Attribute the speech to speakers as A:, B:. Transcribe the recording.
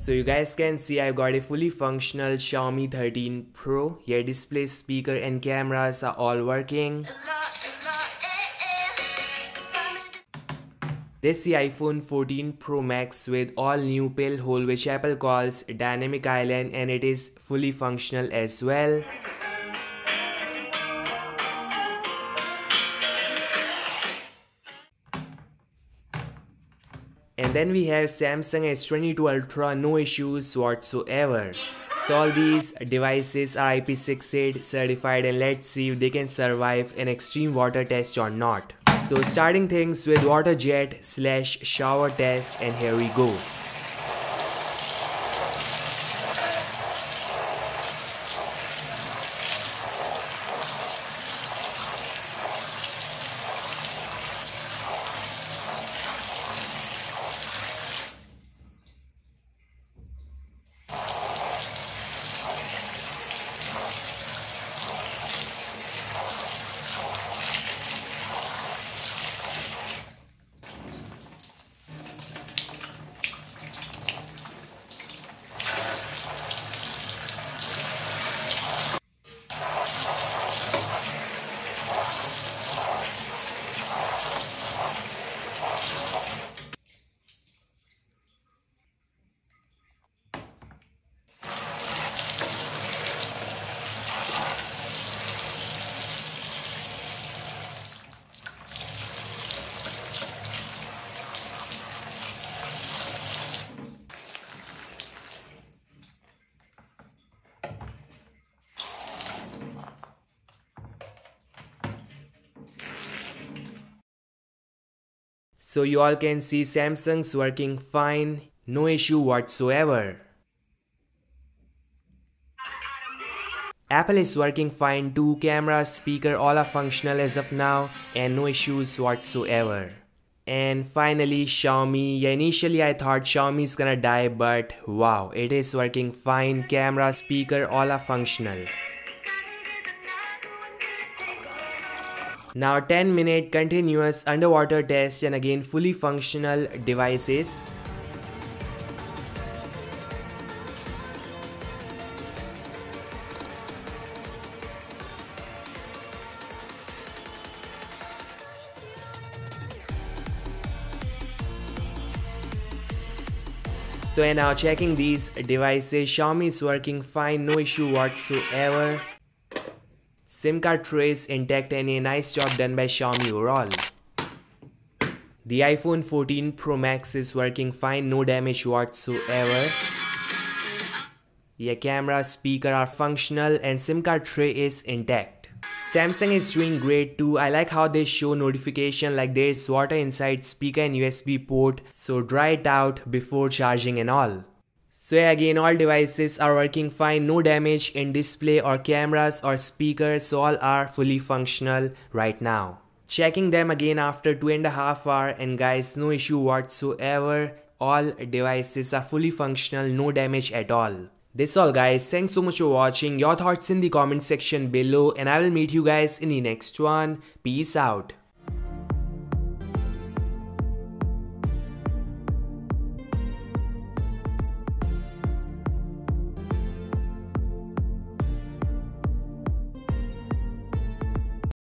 A: So you guys can see I've got a fully functional Xiaomi 13 Pro. Here display, speaker and cameras are all working. This is iPhone 14 Pro Max with all new pill hole which Apple calls Dynamic Island and it is fully functional as well. And then we have Samsung S22 Ultra, no issues whatsoever. So all these devices are IP68 certified and let's see if they can survive an extreme water test or not. So starting things with water jet slash shower test and here we go. So you all can see Samsung's working fine, no issue whatsoever. Apple is working fine too, camera, speaker all are functional as of now and no issues whatsoever. And finally Xiaomi, yeah, initially I thought Xiaomi is gonna die but wow, it is working fine, camera, speaker all are functional. Now 10 minute continuous underwater test and again fully functional devices. So now checking these devices, Xiaomi is working fine, no issue whatsoever. SIM card tray is intact and a nice job done by Xiaomi overall. The iPhone 14 Pro Max is working fine, no damage whatsoever. Your camera, speaker are functional and SIM card tray is intact. Samsung is doing great too. I like how they show notification like there is water inside speaker and USB port so dry it out before charging and all. So yeah, again all devices are working fine, no damage in display or cameras or speakers, so all are fully functional right now. Checking them again after two and a half hour. And guys no issue whatsoever, all devices are fully functional, no damage at all. This all guys, thanks so much for watching, your thoughts in the comment section below. And I will meet you guys in the next one, peace out.